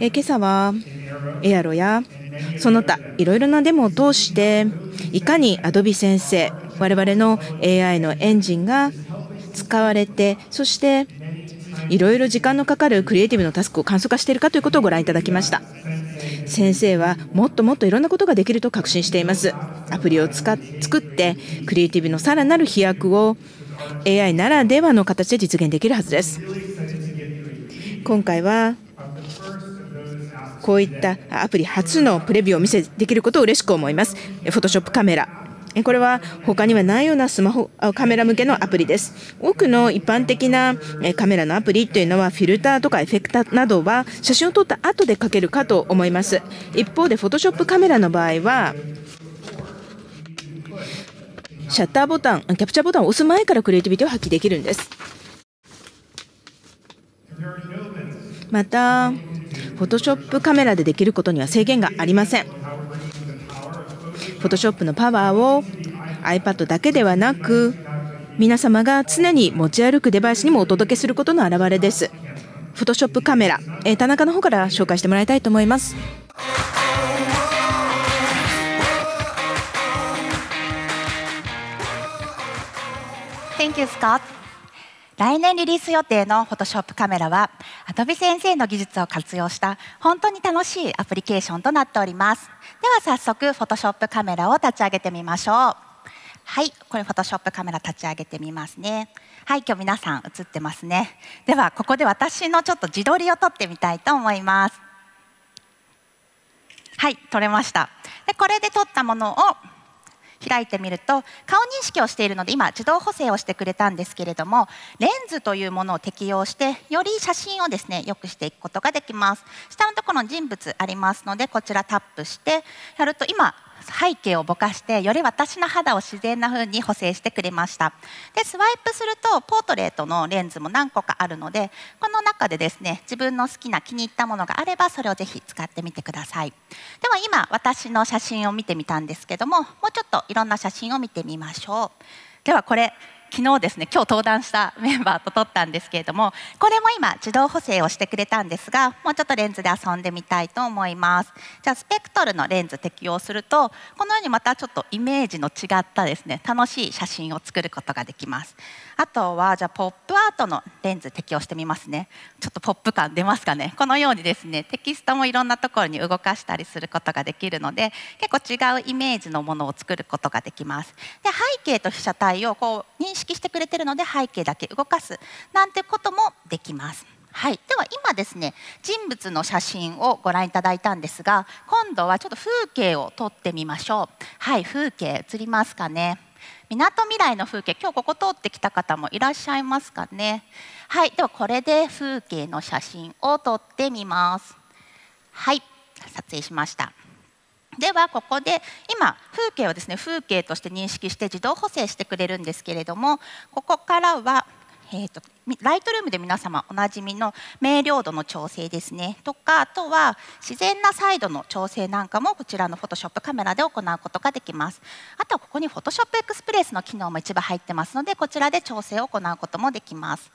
え今朝はエアロやその他いろいろなデモを通していかに Adobe 先生我々の AI のエンジンが使われてそしていろいろ時間のかかるクリエイティブのタスクを簡素化しているかということをご覧いただきました。先生はもっともっといろんなことができると確信しています。アプリを使作ってクリエイティブのさらなる飛躍を AI ならではの形で実現できるはずです。今回はこういったアプリ初のプレビューをお見せできることを嬉しく思います。フォトショップカメラこれは他にはないようなスマホカメラ向けのアプリです。多くの一般的なカメラのアプリというのはフィルターとかエフェクターなどは写真を撮った後でかけるかと思います。一方でフォトショップカメラの場合はシャッターボタン、キャプチャーボタンを押す前からクリエイティビティを発揮できるんです。また、フォトショップカメラでできることには制限がありません。フォトショップのパワーを iPad だけではなく皆様が常に持ち歩くデバイスにもお届けすることの表れです。フォトショップカメラ、えー、田中の方から紹介してもらいたいと思います。Thank you, Scott. 来年リリース予定の Photoshop カメラは Adobe 先生の技術を活用した本当に楽しいアプリケーションとなっております。では早速 Photoshop カメラを立ち上げてみましょう。はいこれ Photoshop カメラ立ち上げてみますね。はい今日皆さん映ってますね。ではここで私のちょっと自撮りを撮ってみたいと思います。はい撮れました。でこれで撮ったものを開いてみると顔認識をしているので今自動補正をしてくれたんですけれどもレンズというものを適用してより写真をですね良くしていくことができます。下のところの人物ありますのでこちらタップしてやると今背景をぼかしてより私の肌を自然な風に補正してくれました。でスワイプするとポートレートのレンズも何個かあるのでこの中でですね自分の好きな気に入ったものがあればそれをぜひ使ってみてください。では今私の写真を見てみたんですけどももうちょっといろんな写真を見てみましょう。ではこれ昨日ですね今日登壇したメンバーと撮ったんですけれどもこれも今自動補正をしてくれたんですがもうちょっとレンズで遊んでみたいと思います。じゃあスペクトルのレンズ適用するとこのようにまたちょっとイメージの違ったですね楽しい写真を作ることができます。あとはじゃあポップアートのレンズ適用してみますね。ちょっとポップ感出ますかね。このようにですねテキストもいろんなところに動かしたりすることができるので結構違うイメージのものを作ることができます。で背景と被写体をこう認識識してくれてるので背景だけ動かすなんてこともできます。はい、では今ですね人物の写真をご覧いただいたんですが今度はちょっと風景を撮ってみましょう。はい。風景映りますかね。みなとみらいの風景今日ここ通ってきた方もいらっしゃいますかね。はい。ではこれで風景の写真を撮ってみます。はい。撮影しました。ではここで今風景をですね風景として認識して自動補正してくれるんですけれどもここからはえーと、ライトルームで皆様おなじみの明瞭度の調整ですね。とかあとは自然なサイドの調整なんかもこちらのフォトショップカメラで行うことができます。あとはここにフォトショップエクスプレスの機能も一部入ってますのでこちらで調整を行うこともできます。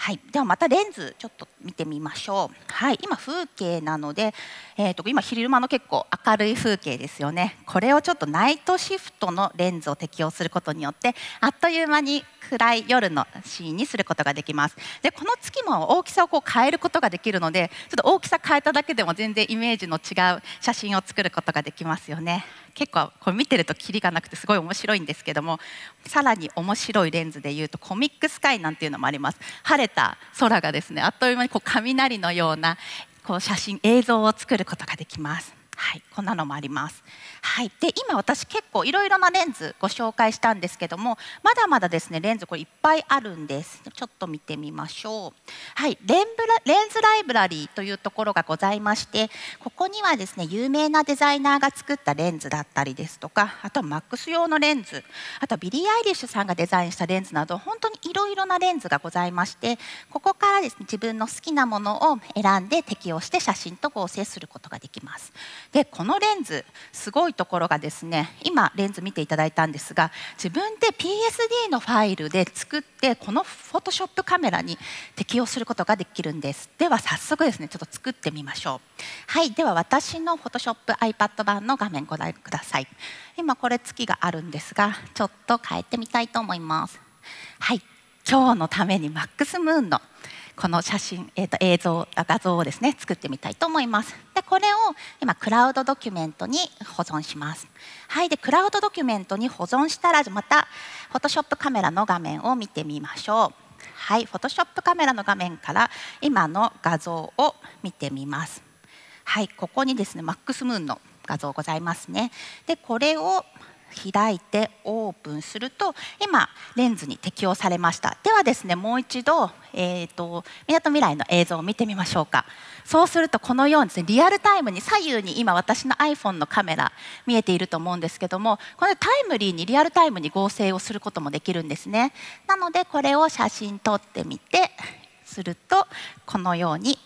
はい、ではまたレンズちょっと見てみましょう。はい、今風景なので、えーと、今昼間の結構明るい風景ですよね。これをちょっとナイトシフトのレンズを適用することによってあっという間に暗い夜のシーンにすることができます。でこの月も大きさをこう変えることができるのでちょっと大きさ変えただけでも全然イメージの違う写真を作ることができますよね。結構これ見てるとキリがなくてすごい面白いんですけどもさらに面白いレンズでいうとコミックスカイなんていうのもあります。晴れた空がですねあっという間にこう雷のようなこう写真映像を作ることができます。はいこんなのもあります。はい、で今私結構いろいろなレンズご紹介したんですけどもまだまだですねレンズこれいっぱいあるんです。ちょっと見てみましょう。はいレンブラレンズライブラリーというところがございましてここにはですね有名なデザイナーが作ったレンズだったりですとかあとはマックス用のレンズあとはビリー・アイリッシュさんがデザインしたレンズなど本当にいろいろなレンズがございましてここからですね自分の好きなものを選んで適用して写真と合成することができます。でこのレンズすごいところがですね今レンズ見ていただいたんですが自分で PSD のファイルで作ってこの Photoshop Camera に適用することができるんです。では早速ですねちょっと作ってみましょう。はいでは私の Photoshop iPad 版の画面ご覧ください。今これ月があるんですがちょっと変えてみたいと思います。はい今日のためにマックスムーンのこの写真、えー、と映像画像をですね作ってみたいと思います。でこれを今クラウドドキュメントに保存します。はいでクラウドドキュメントに保存したらまた Photoshop カメラの画面を見てみましょう。はい Photoshop カメラの画面から今の画像を見てみます。はいここにですねマックスムーンの画像ございますね。でこれを開いてオープンすると今レンズに適用されました。ではですねもう一度、えーと、みなとみらいの映像を見てみましょうか。そうするとこのようにですねリアルタイムに左右に今私の iPhone のカメラ見えていると思うんですけどもこれタイムリーにリアルタイムに合成をすることもできるんですね。なのでこれを写真撮ってみてするとこのように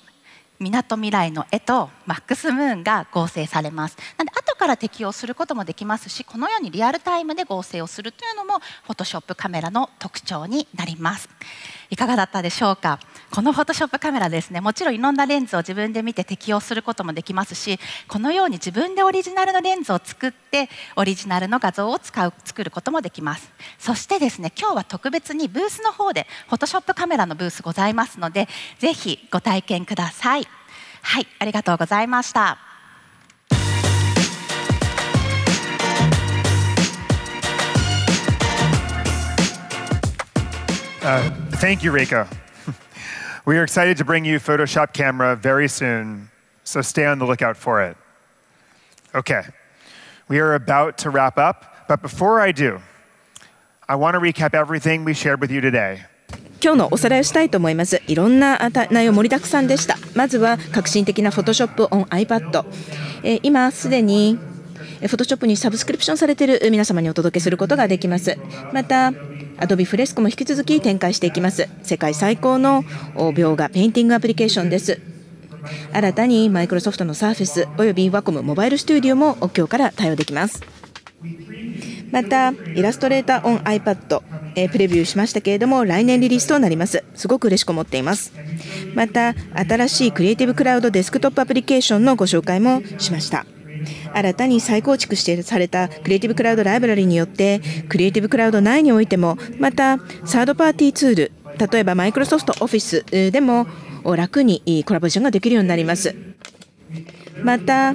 みなとみらいの絵とマックスムーンが合成されます。なので後から適用することもできますしこのようにリアルタイムで合成をするというのもフォトショップカメラの特徴になります。いかがだったでしょうか？このフォトショップカメラですね。もちろんいろんなレンズを自分で見て適用することもできますしこのように自分でオリジナルのレンズを作ってオリジナルの画像を使う作ることもできます。そしてですね今日は特別にブースの方でフォトショップカメラのブースございますのでぜひご体験ください。はいありがとうございました。Uh, thank you, Reiko. We are excited to bring you Photoshop Camera very soon, so stay on the lookout for it. Okay, we are about to wrap up, but before I do, I want to recap everything we shared with you today. 今日のおさらいをしたいと思いますいろんな内容盛りだくさんでしたまずは革新的な Photoshop on iPad、えー、今すでに Photoshop にサブスクリプションされている皆様にお届けすることができますまた Adobe Fresco も引き続き展開していきます。世界最高の描画ペインティングアプリケーションです。新たにマイクロソフトの Surface および Wacom モバイルスタジオも今日から対応できます。またイラストレーターオン iPad え、プレビューしましたけれども来年リリースとなります。すごく嬉しく思っています。また新しいクリエイティブクラウドデスクトップアプリケーションのご紹介もしました。新たに再構築してされたクリエイティブクラウドライブラリによってクリエイティブクラウド内においてもまたサードパーティーツール例えばマイクロソフトオフィスでも楽にコラボレーションができるようになりますまた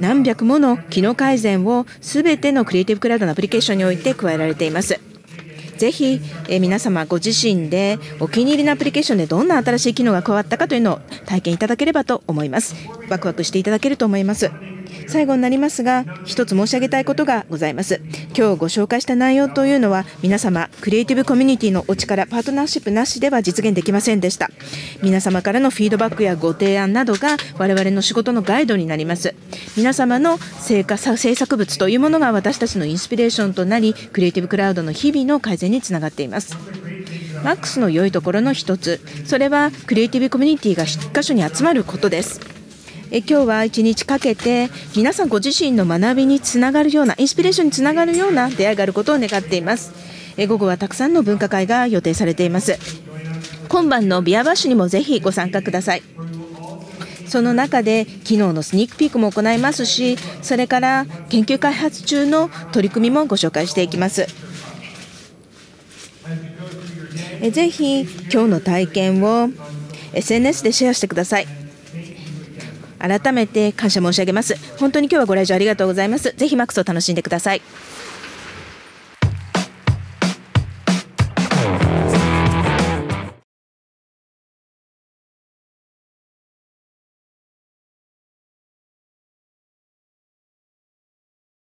何百もの機能改善をすべてのクリエイティブクラウドのアプリケーションにおいて加えられています。ぜひ、えー、皆様ご自身でお気に入りのアプリケーションでどんな新しい機能が加わったかというのを体験いただければと思います。ワクワクしていただけると思います。最後になりますが一つ申し上げたいことがございます。今日ご紹介した内容というのは皆様クリエイティブコミュニティのお力パートナーシップなしでは実現できませんでした。皆様からのフィードバックやご提案などが我々の仕事のガイドになります。皆様の成果制作物というものが私たちのインスピレーションとなりクリエイティブクラウドの日々の改善につながっています。マックスの良いところの一つ。それはクリエイティブコミュニティが1箇所に集まることです。え今日は一日かけて皆さんご自身の学びにつながるようなインスピレーションにつながるような出会いがあることを願っています。え午後はたくさんの分科会が予定されています。今晩のビアバッシュにもぜひご参加ください。その中で機能のスニークピークも行いますしそれから研究開発中の取り組みもご紹介していきます。ぜひ今日の体験を SNS でシェアしてください。改めて感謝申し上げます。本当に今日はご来場ありがとうございます。ぜひマックスを楽しんでください。